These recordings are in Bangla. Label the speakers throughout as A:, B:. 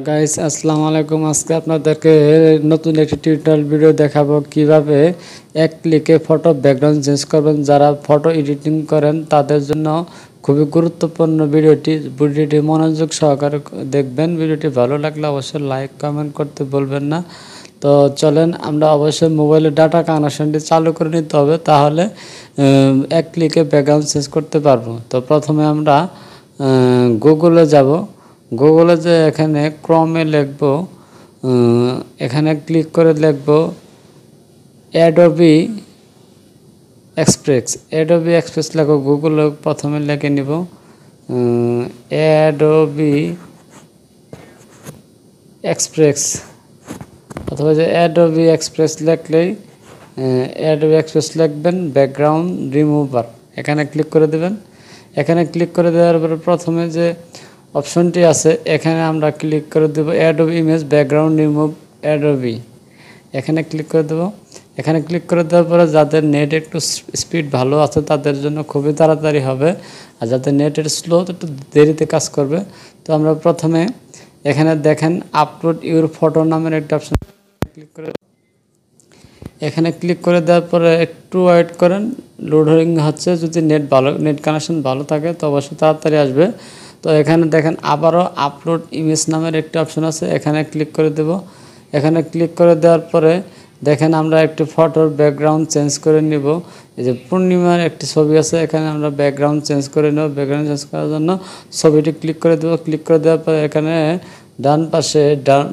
A: গাইস আসসালামু আলাইকুম। আজকে আপনাদেরকে নতুন একটি টিউটোরিয়াল ভিডিও দেখাবো কীভাবে এক ক্লিকে ফটো ব্যাকগ্রাউন্ড চেঞ্জ করবেন। যারা ফটো এডিটিং করেন, তাদের জন্য খুবই গুরুত্বপূর্ণ ভিডিওটি ভিডিওটি মনোযোগ সহকারে দেখবেন। ভিডিওটি ভালো লাগলে অবশ্যই লাইক কমেন্ট করতে বলবেন না। তো চলেন, আমরা অবশ্যই মোবাইলে ডাটা কানেকশনটি চালু করে নিতে হবে, তাহলে এক ক্লিকে ব্যাকগ্রাউন্ড চেঞ্জ করতে পারব। তো প্রথমে আমরা গুগলে যাব। গুগলে যে এখানে ক্রমে লিখব এখানে ক্লিক করে লিখব অ্যাডোবি এক্সপ্রেস অ্যাডোবি এক্সপ্রেস লেখো গুগলে প্রথমে লিখে নিব অ্যাডোবি এক্সপ্রেস অথবা যে অ্যাডোবি এক্সপ্রেস লিখলেই অ্যাডোবি এক্সপ্রেস লিখবেন ব্যাকগ্রাউন্ড রিমুভার এখানে ক্লিক করে দেবেন। এখানে ক্লিক করে দেওয়ার পরে প্রথমে যে অপশনটি আছে, এখানে আমরা ক্লিক করে দেব Adobe image background remove Adobe এখানে ক্লিক করে দেব। এখানে ক্লিক করে দেওয়ার পরে যাদের নেট একটু স্পিড ভালো আছে তাদের জন্য খুবই তাড়াতাড়ি হবে। আর যাদের নেটের স্লো একটু দেরিতে কাজ করবে, তো আমরা প্রথমে এখানে দেখেন আপলোড ইউর ফটো নামের একটা অপশন ক্লিক করে এখানে ক্লিক করে দেওয়ার পরে একটু ওয়েট করেন লোডিং হচ্ছে, যদি নেট ভালো নেট কানেকশন ভালো থাকে তো অবশ্যই তাড়াতাড়ি আসবে। তো এখানে দেখেন আবারও আপলোড ইমেজ নামের একটি অপশন আছে, এখানে ক্লিক করে দেব। এখানে ক্লিক করে দেওয়ার পরে দেখেন আমরা একটি ফটোর ব্যাকগ্রাউন্ড চেঞ্জ করে নিব। এই যে পূর্ণিমার একটি ছবি আছে, এখানে আমরা ব্যাকগ্রাউন্ড চেঞ্জ করে নেব। ব্যাকগ্রাউন্ড চেঞ্জ করার জন্য ছবিটি ক্লিক করে দেবো। ক্লিক করে দেওয়ার পরে এখানে ডান পাশে ডান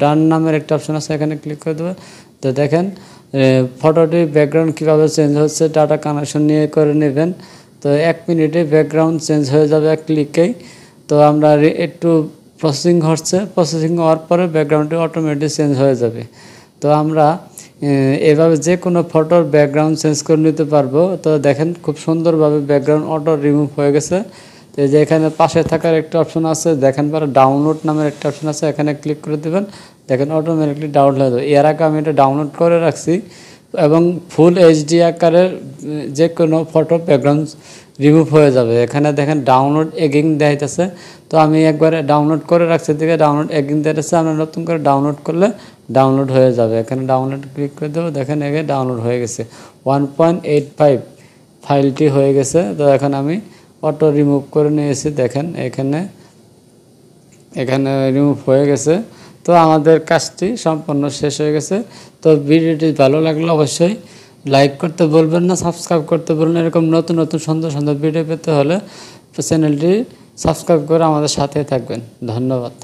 A: ডান নামের একটা অপশন আছে, এখানে ক্লিক করে দেবো। তো দেখেন ফটোটি ব্যাকগ্রাউন্ড কীভাবে চেঞ্জ হচ্ছে ডাটা কানেকশন নিয়ে করে নেবেন। তো এক মিনিটে ব্যাকগ্রাউন্ড চেঞ্জ হয়ে যাবে এক ক্লিকেই তো আমরা একটু প্রসেসিং হচ্ছে। প্রসেসিং হওয়ার পরে ব্যাকগ্রাউন্ডটি অটোমেটিক চেঞ্জ হয়ে যাবে। তো আমরা এভাবে যে কোনো ফটোর ব্যাকগ্রাউন্ড চেঞ্জ করে নিতে পারব। তো দেখেন খুব সুন্দরভাবে ব্যাকগ্রাউন্ড অটো রিমুভ হয়ে গেছে। তো যে এখানে পাশে থাকার একটা অপশন আছে। দেখেন পরে ডাউনলোড নামের একটা অপশন আছে। এখানে ক্লিক করে দেবেন। দেখেন অটোমেটিকলি ডাউনলোড হয়ে যাবে। এর আগে আমি এটা ডাউনলোড করে রাখছি। এবং ফুল এইচডি আকারের যে কোনো ফটো ব্যাকগ্রাউন্ড রিমুভ হয়ে যাবে। এখানে দেখেন ডাউনলোড এগিং দেখাইতেছে। তো আমি একবারে ডাউনলোড করে রাখছি দিকে ডাউনলোড এগিং দেখাচ্ছে আমরা নতুন করে ডাউনলোড করলে ডাউনলোড হয়ে যাবে। এখানে ডাউনলোড ক্লিক করে দেবো। দেখেন এগে ডাউনলোড হয়ে গেছে। ওয়ান পয়েন্ট এইট ফাইভ ফাইলটি হয়ে গেছে। তো এখন আমি অটো রিমুভ করে নিয়েছি। দেখেন এখানে এখানে রিমুভ হয়ে গেছে। তো আমাদের কাজটি সম্পূর্ণ শেষ হয়ে গেছে। তো ভিডিওটি ভালো লাগলে অবশ্যই লাইক করতে বলবেন না সাবস্ক্রাইব করতে বলবেন এরকম নতুন নতুন, সুন্দর সুন্দর ভিডিও পেতে হলে চ্যানেলটি সাবস্ক্রাইব করে আমাদের সাথে থাকবেন। ধন্যবাদ।